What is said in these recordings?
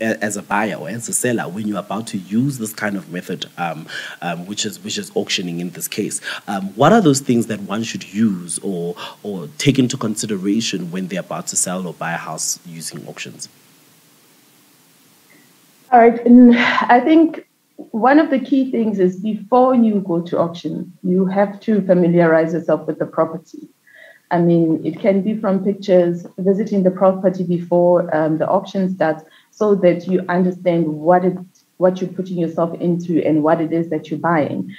as a buyer or as a seller when you're about to use this kind of method, um, um, which is which is auctioning in this case. Um, what are those things that one should use or or take into consideration when they're about to sell or buy a house using auctions? All right, and I think one of the key things is before you go to auction, you have to familiarize yourself with the property. I mean, it can be from pictures, visiting the property before um, the auction starts, so that you understand what it what you're putting yourself into and what it is that you're buying.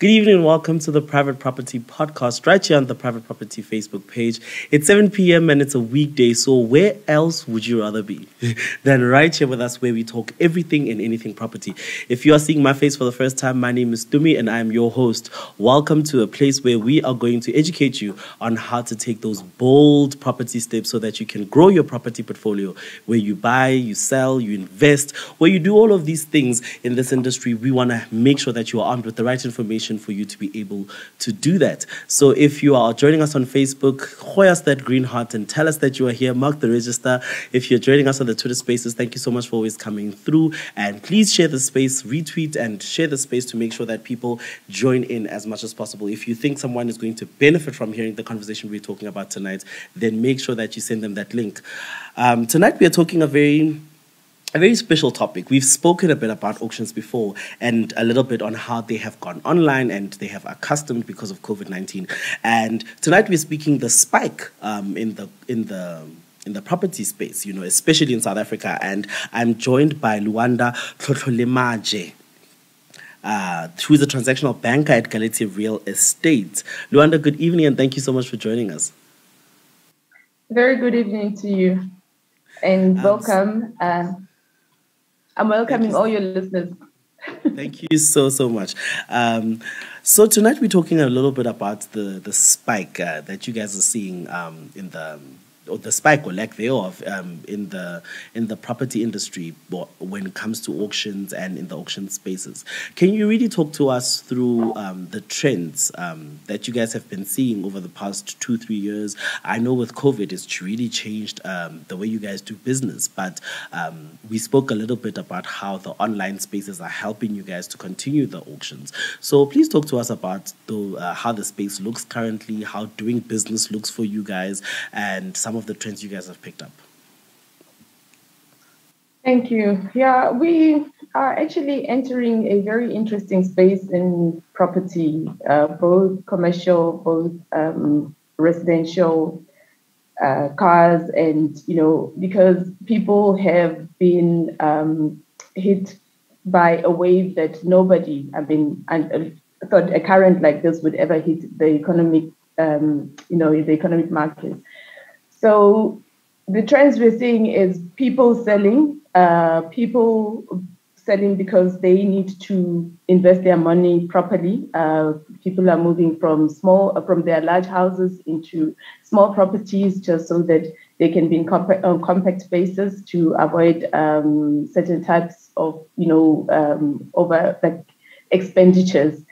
Good evening and welcome to the Private Property Podcast right here on the Private Property Facebook page. It's 7 p.m. and it's a weekday, so where else would you rather be than right here with us where we talk everything and anything property? If you are seeing my face for the first time, my name is Dumi and I am your host. Welcome to a place where we are going to educate you on how to take those bold property steps so that you can grow your property portfolio where you buy, you sell, you invest, where you do all of these things in this industry. We want to make sure that you are armed with the right information for you to be able to do that. So if you are joining us on Facebook, hoy us that green heart and tell us that you are here. Mark the register. If you're joining us on the Twitter spaces, thank you so much for always coming through. And please share the space, retweet, and share the space to make sure that people join in as much as possible. If you think someone is going to benefit from hearing the conversation we're talking about tonight, then make sure that you send them that link. Um, tonight we are talking a very a very special topic. We've spoken a bit about auctions before and a little bit on how they have gone online and they have accustomed because of COVID 19. And tonight we're speaking the spike um, in the in the in the property space, you know, especially in South Africa. And I'm joined by Luanda Tlotolemaje. Uh, who is a transactional banker at Galaxy Real Estate. Luanda, good evening and thank you so much for joining us. Very good evening to you and um, welcome. Uh, I'm welcoming all your listeners. Thank you so so much. Um, so tonight we're talking a little bit about the the spike uh, that you guys are seeing um, in the or the spike or lack thereof um, in the in the property industry when it comes to auctions and in the auction spaces. Can you really talk to us through um, the trends um, that you guys have been seeing over the past two three years? I know with COVID, it's really changed um, the way you guys do business, but um, we spoke a little bit about how the online spaces are helping you guys to continue the auctions. So please talk to us about the, uh, how the space looks currently, how doing business looks for you guys, and some the trends you guys have picked up? Thank you. Yeah, we are actually entering a very interesting space in property, uh, both commercial, both um, residential, uh, cars, and you know, because people have been um, hit by a wave that nobody, I mean, and thought a current like this would ever hit the economic, um, you know, the economic market. So the trends we're seeing is people selling, uh, people selling because they need to invest their money properly. Uh, people are moving from small, from their large houses into small properties just so that they can be in compact, on compact spaces to avoid um, certain types of, you know, um, over like expenditures.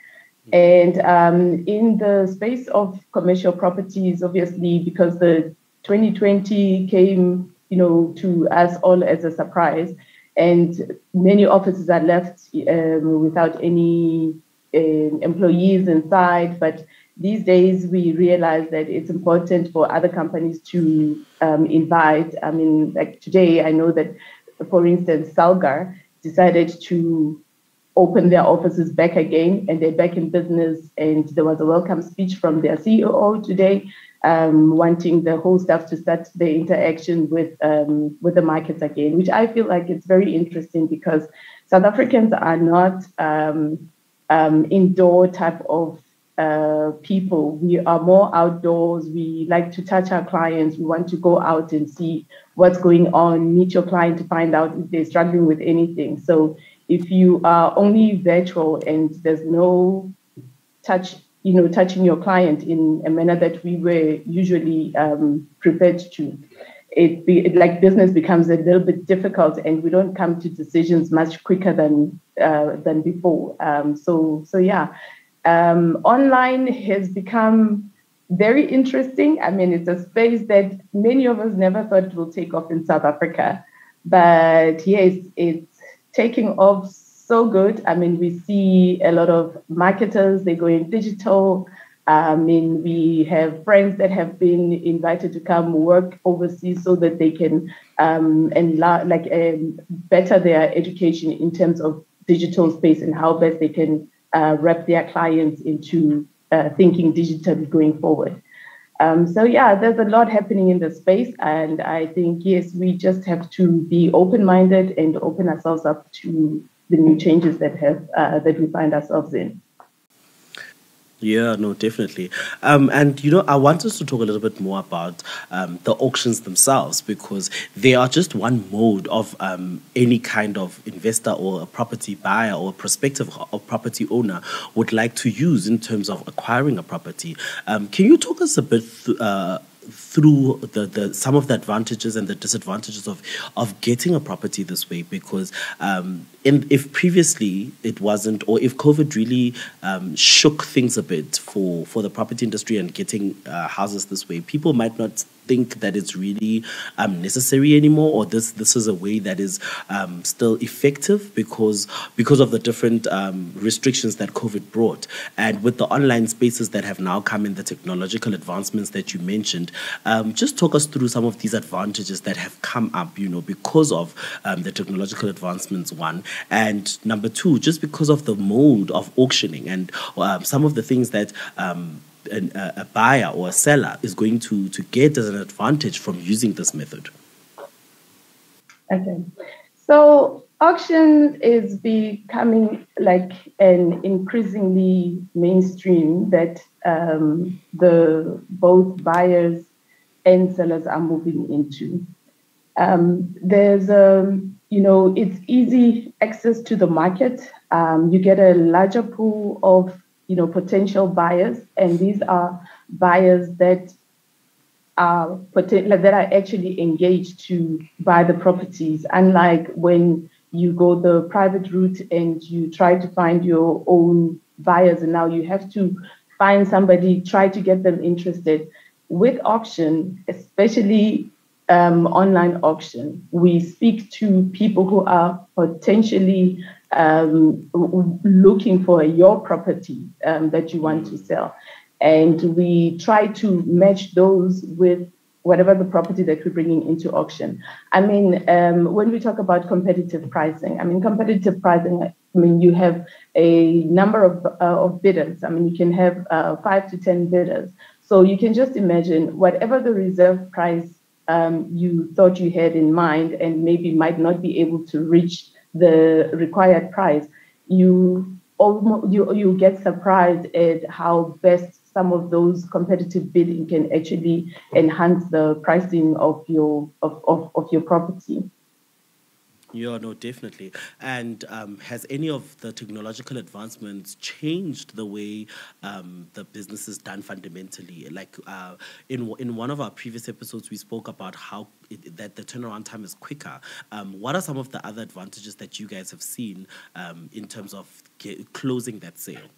And um, in the space of commercial properties, obviously, because the 2020 came, you know, to us all as a surprise, and many offices are left um, without any uh, employees inside. But these days, we realize that it's important for other companies to um, invite. I mean, like today, I know that, for instance, Salgar decided to open their offices back again and they're back in business. And there was a welcome speech from their CEO today um, wanting the whole staff to start the interaction with um, with the markets again, which I feel like it's very interesting because South Africans are not um, um indoor type of uh, people. We are more outdoors. We like to touch our clients. We want to go out and see what's going on, meet your client to find out if they're struggling with anything. So if you are only virtual and there's no touch you know, touching your client in a manner that we were usually um, prepared to. It, be, it, like business becomes a little bit difficult, and we don't come to decisions much quicker than uh, than before. Um, so so yeah, um, online has become very interesting. I mean, it's a space that many of us never thought will take off in South Africa, but yes, it's taking off so good. I mean, we see a lot of marketers, they go in digital. I mean, we have friends that have been invited to come work overseas so that they can um, enlarge, like um, better their education in terms of digital space and how best they can uh, wrap their clients into uh, thinking digitally going forward. Um, so yeah, there's a lot happening in the space, and I think yes, we just have to be open-minded and open ourselves up to the new changes that have uh, that we find ourselves in. Yeah, no, definitely. Um, and, you know, I want us to talk a little bit more about um, the auctions themselves because they are just one mode of um, any kind of investor or a property buyer or prospective or property owner would like to use in terms of acquiring a property. Um, can you talk us a bit th- uh, through the, the some of the advantages and the disadvantages of of getting a property this way because um, in, if previously it wasn't or if COVID really um, shook things a bit for for the property industry and getting uh, houses this way, people might not think that it's really um, necessary anymore, or this this is a way that is um, still effective because because of the different um, restrictions that COVID brought, and with the online spaces that have now come in, the technological advancements that you mentioned. Um, just talk us through some of these advantages that have come up, you know, because of um, the technological advancements. One and number two, just because of the mode of auctioning and um, some of the things that an, a buyer or a seller is going to, to get as an advantage from using this method? Okay. So auction is becoming like an increasingly mainstream that um, the both buyers and sellers are moving into. Um, there's a, you know, it's easy access to the market. Um, you get a larger pool of you know, potential buyers, and these are buyers that are that are actually engaged to buy the properties. Unlike when you go the private route and you try to find your own buyers, and now you have to find somebody, try to get them interested. With auction, especially um, online auction, we speak to people who are potentially um, looking for your property um, that you want to sell. And we try to match those with whatever the property that we're bringing into auction. I mean, um, when we talk about competitive pricing, I mean, competitive pricing, I mean, you have a number of, uh, of bidders. I mean, you can have uh, five to 10 bidders. So you can just imagine whatever the reserve price um, you thought you had in mind and maybe might not be able to reach the required price, you almost you you get surprised at how best some of those competitive bidding can actually enhance the pricing of your of, of, of your property. Yeah, no, definitely. And um, has any of the technological advancements changed the way um, the business is done fundamentally? Like uh, in in one of our previous episodes, we spoke about how it, that the turnaround time is quicker. Um, what are some of the other advantages that you guys have seen um, in terms of get, closing that sale?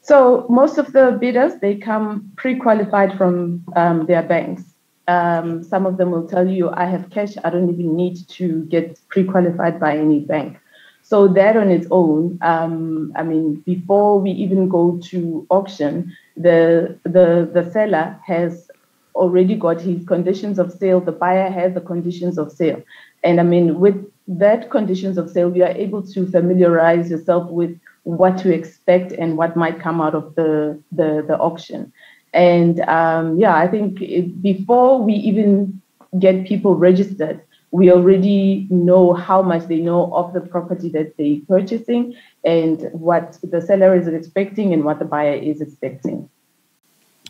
So most of the bidders they come pre-qualified from um, their banks. Um, some of them will tell you, I have cash, I don't even need to get pre qualified by any bank. So, that on its own, um, I mean, before we even go to auction, the, the, the seller has already got his conditions of sale, the buyer has the conditions of sale. And I mean, with that conditions of sale, you are able to familiarize yourself with what to expect and what might come out of the, the, the auction. And um, yeah, I think it, before we even get people registered, we already know how much they know of the property that they're purchasing and what the seller is expecting and what the buyer is expecting.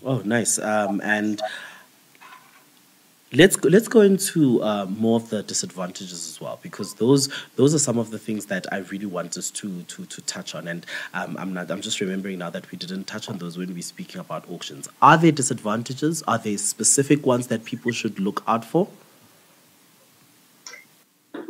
Oh, nice. Um, and let's go, let's go into uh, more of the disadvantages as well because those those are some of the things that I really want us to to to touch on and um, I'm not I'm just remembering now that we didn't touch on those when we we're speaking about auctions. Are there disadvantages? Are there specific ones that people should look out for?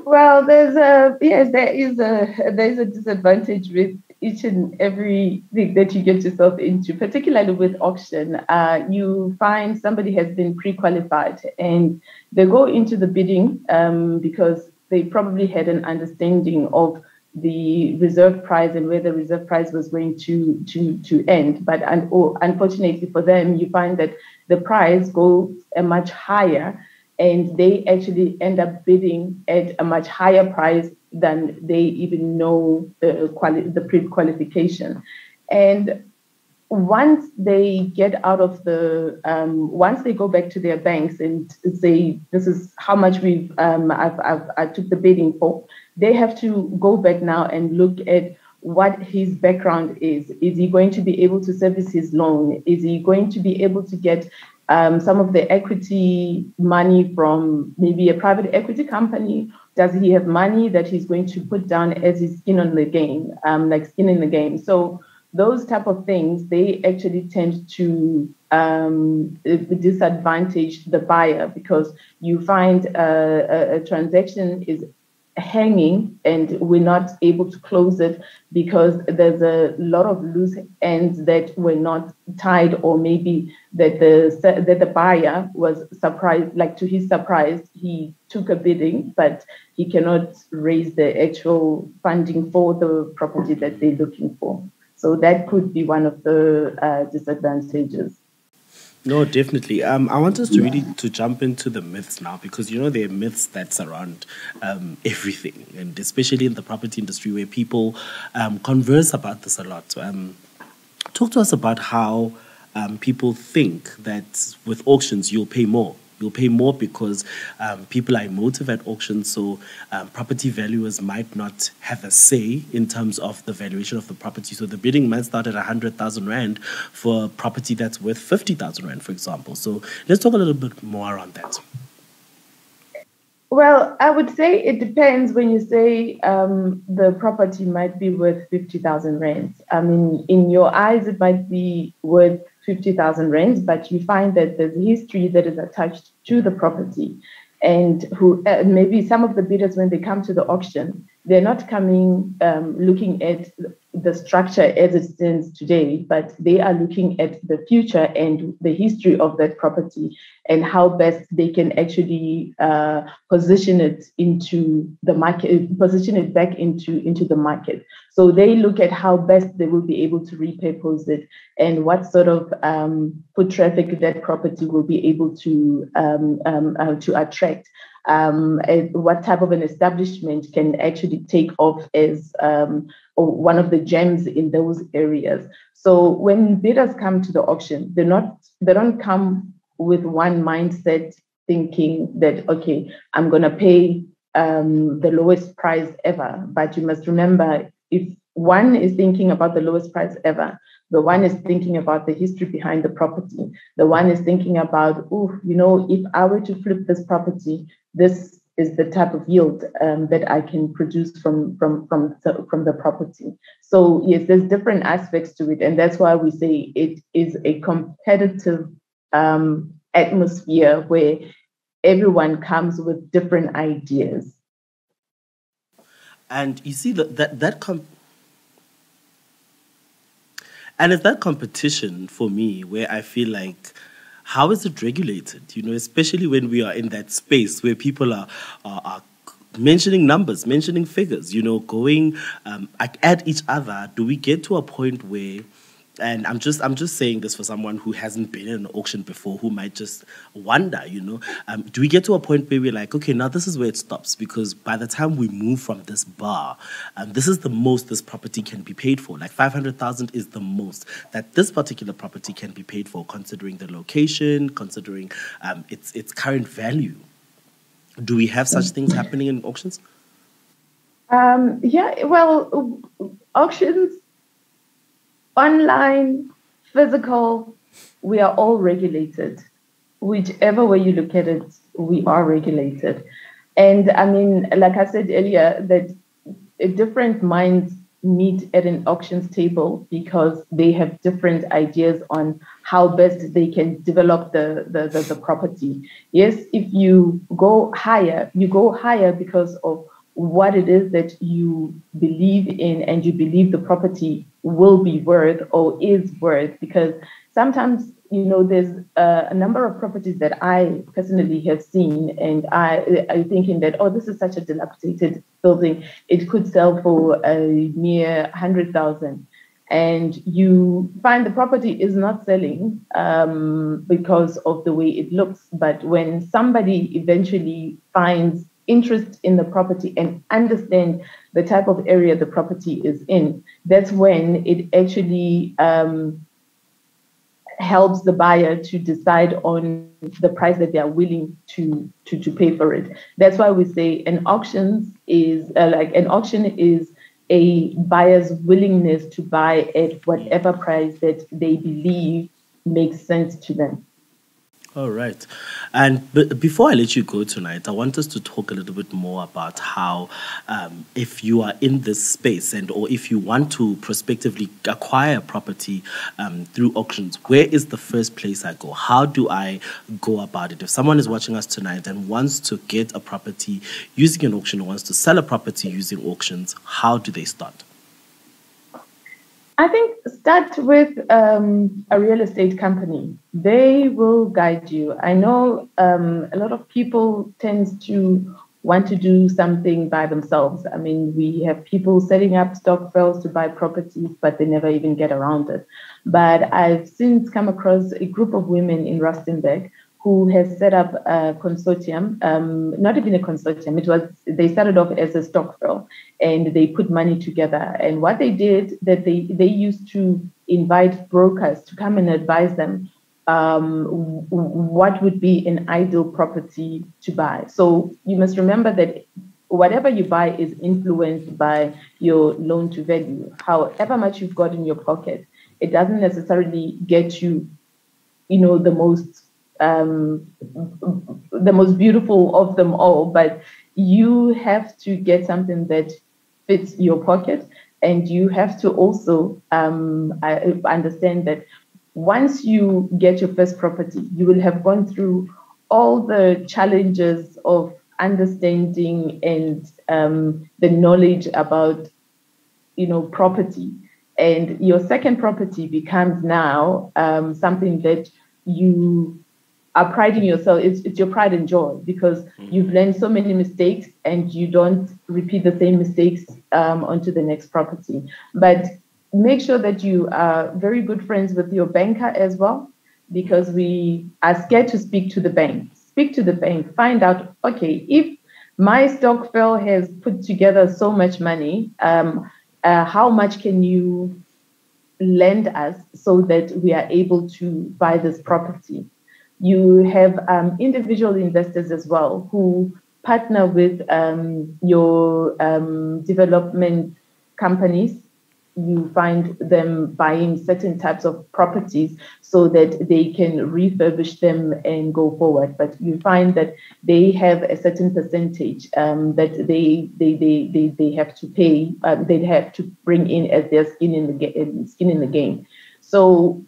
Well, there's a yes, there is a there's a disadvantage with each and every thing that you get yourself into, particularly with auction. Uh, you find somebody has been pre-qualified and they go into the bidding um, because they probably had an understanding of the reserve price and where the reserve price was going to to to end. But un- unfortunately for them, you find that the price goes a much higher and they actually end up bidding at a much higher price than they even know the quali- the pre-qualification. And once they get out of the, um, once they go back to their banks and say, this is how much we've, um, I've, I've, I took the bidding for, they have to go back now and look at what his background is. Is he going to be able to service his loan? Is he going to be able to get um, some of the equity money from maybe a private equity company? Does he have money that he's going to put down as his skin on the game, um, like skin in the game? So those type of things, they actually tend to um, disadvantage the buyer because you find a, a, a transaction is hanging and we're not able to close it because there's a lot of loose ends that were not tied or maybe that the that the buyer was surprised like to his surprise he took a bidding but he cannot raise the actual funding for the property that they're looking for. So that could be one of the uh, disadvantages no, definitely. Um, I want us to really to jump into the myths now because you know there are myths that surround um, everything, and especially in the property industry where people um, converse about this a lot. Um, talk to us about how um, people think that with auctions you'll pay more You'll pay more because um, people are emotive at auction, so um, property valuers might not have a say in terms of the valuation of the property. So the bidding might start at 100,000 Rand for a property that's worth 50,000 Rand, for example. So let's talk a little bit more around that. Well, I would say it depends when you say um, the property might be worth 50,000 rands. I mean, in your eyes, it might be worth 50,000 rands, but you find that there's history that is attached to the property. And who uh, maybe some of the bidders, when they come to the auction, they're not coming um, looking at the structure as it stands today, but they are looking at the future and the history of that property and how best they can actually uh, position it into the market, position it back into, into the market. So they look at how best they will be able to repurpose it and what sort of um, foot traffic that property will be able to um, um uh, to attract um, what type of an establishment can actually take off as um, one of the gems in those areas. So when bidders come to the auction, they're not they don't come with one mindset thinking that okay, I'm gonna pay um, the lowest price ever. But you must remember if one is thinking about the lowest price ever, the one is thinking about the history behind the property. The one is thinking about, oh, you know, if I were to flip this property, this is the type of yield um, that I can produce from from from the, from the property. So yes, there's different aspects to it, and that's why we say it is a competitive um, atmosphere where everyone comes with different ideas. And you see that that that com- and it's that competition for me where I feel like how is it regulated? You know, especially when we are in that space where people are are, are mentioning numbers, mentioning figures. You know, going um, at each other. Do we get to a point where and I'm just I'm just saying this for someone who hasn't been in an auction before, who might just wonder, you know, um, do we get to a point where we're like, okay, now this is where it stops because by the time we move from this bar, um, this is the most this property can be paid for. Like five hundred thousand is the most that this particular property can be paid for, considering the location, considering um, its its current value. Do we have such things happening in auctions? Um, yeah, well, auctions online, physical, we are all regulated. Whichever way you look at it, we are regulated. And I mean, like I said earlier, that different minds meet at an auctions table because they have different ideas on how best they can develop the, the, the, the, property. Yes, if you go higher, you go higher because of what it is that you believe in and you believe the property will be worth or is worth. Because sometimes you know, there's uh, a number of properties that I personally have seen, and I I'm thinking that oh, this is such a dilapidated building, it could sell for a mere hundred thousand, and you find the property is not selling um, because of the way it looks. But when somebody eventually finds interest in the property and understand the type of area the property is in, that's when it actually um, helps the buyer to decide on the price that they are willing to to, to pay for it. That's why we say an auction is uh, like an auction is a buyer's willingness to buy at whatever price that they believe makes sense to them. All right. And but before I let you go tonight, I want us to talk a little bit more about how, um, if you are in this space and or if you want to prospectively acquire property um, through auctions, where is the first place I go? How do I go about it? If someone is watching us tonight and wants to get a property using an auction or wants to sell a property using auctions, how do they start? I think start with um, a real estate company. They will guide you. I know um, a lot of people tend to want to do something by themselves. I mean, we have people setting up stokvels to buy properties, but they never even get around it. But I've since come across a group of women in Rustenburg who has set up a consortium, um, not even a consortium, it was, they started off as a stokvel and they put money together. And what they did that they, they used to invite brokers to come and advise them um, what would be an ideal property to buy. So you must remember that whatever you buy is influenced by your loan to value. However much you've got in your pocket, it doesn't necessarily get you, you know, the most um, the most beautiful of them all, but you have to get something that fits your pocket. And you have to also um, understand that once you get your first property, you will have gone through all the challenges of understanding and um, the knowledge about, you know, property. And your second property becomes now um, something that you are priding yourself. It's, it's your pride and joy because mm-hmm. you've learned so many mistakes and you don't repeat the same mistakes um, onto the next property. But make sure that you are very good friends with your banker as well because we are scared to speak to the bank. Speak to the bank, find out, okay, if my stokvel has put together so much money, um, uh, how much can you lend us so that we are able to buy this property? You have um, individual investors as well who partner with um, your um, development companies. You find them buying certain types of properties so that they can refurbish them and go forward. But you find that they have a certain percentage um, that they, they, they, they, they have to pay, um, they have to bring in as their skin in the, skin in the game. So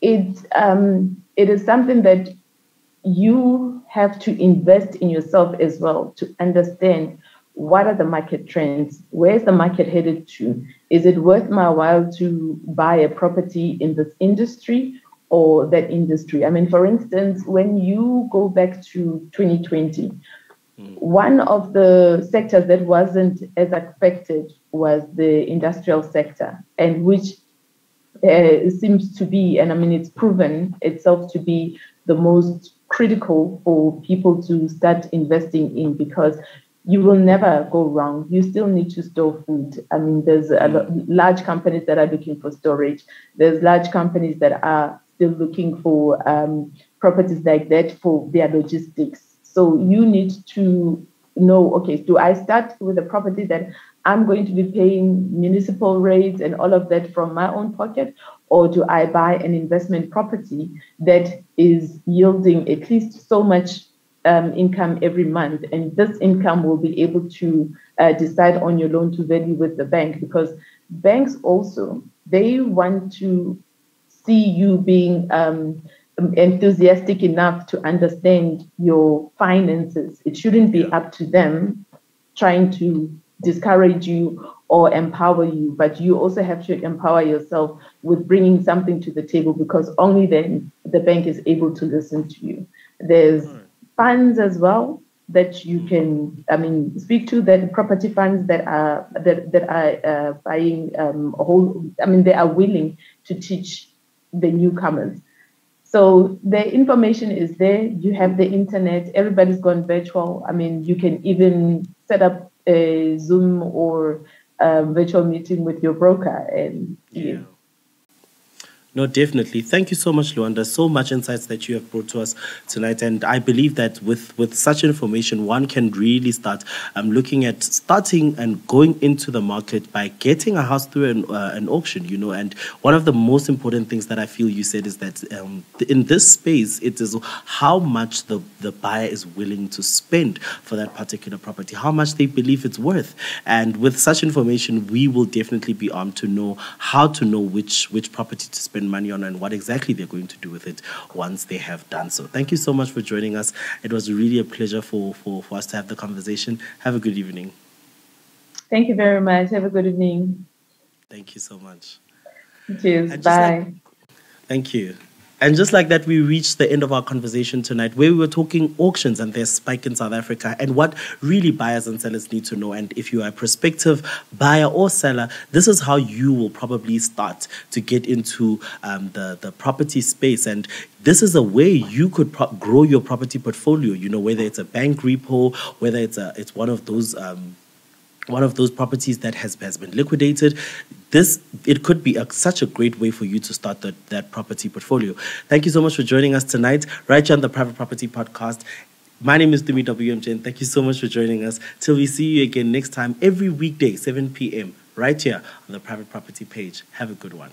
it, um, it is something that you have to invest in yourself as well to understand what are the market trends? Where's the market headed to? Is it worth my while to buy a property in this industry or that industry? I mean, for instance, when you go back to 2020, hmm. one of the sectors that wasn't as affected was the industrial sector, and which uh, seems to be, and I mean, it's proven itself to be the most critical for people to start investing in because you will never go wrong. You still need to store food. I mean, there's large companies that are looking for storage. There's large companies that are still looking for um, properties like that for their logistics. So you need to know, okay, do I start with a property that I'm going to be paying municipal rates and all of that from my own pocket? Or do I buy an investment property that is yielding at least so much um, income every month, and this income will be able to uh, decide on your loan to value with the bank because banks also they want to see you being um, enthusiastic enough to understand your finances. It shouldn't be up to them trying to discourage you or empower you, but you also have to empower yourself with bringing something to the table because only then the bank is able to listen to you. There's funds as well that you can, I mean, speak to that property funds that are that that are uh, buying um, a whole. I mean, they are willing to teach the newcomers. So the information is there. You have the internet. Everybody's gone virtual. I mean, you can even set up a Zoom or a virtual meeting with your broker and yeah. No, definitely. Thank you so much, Luanda. So much insights that you have brought to us tonight, and I believe that with with such information, one can really start um, looking at starting and going into the market by getting a house through an, uh, an auction. You know, and one of the most important things that I feel you said is that um, in this space, it is how much the the buyer is willing to spend for that particular property, how much they believe it's worth, and with such information, we will definitely be armed to know how to know which which property to spend spend money on and what exactly they're going to do with it once they have done so. Thank you so much for joining us. It was really a pleasure for, for, for us to have the conversation. Have a good evening. Thank you very much. Have a good evening. Thank you so much. Cheers. Bye. Like, thank you. And just like that, we reached the end of our conversation tonight where we were talking auctions and their spike in South Africa and what really buyers and sellers need to know. And if you are a prospective buyer or seller, this is how you will probably start to get into um, the, the property space. And this is a way you could pro- grow your property portfolio, you know, whether it's a bank repo, whether it's, a, it's one of those. Um, one of those properties that has, has been liquidated this it could be a, such a great way for you to start that, that property portfolio. Thank you so much for joining us tonight right here on the private property podcast. My name is Dumi WMJ and thank you so much for joining us. Till we see you again next time every weekday 7 p.m right here on the private property page. Have a good one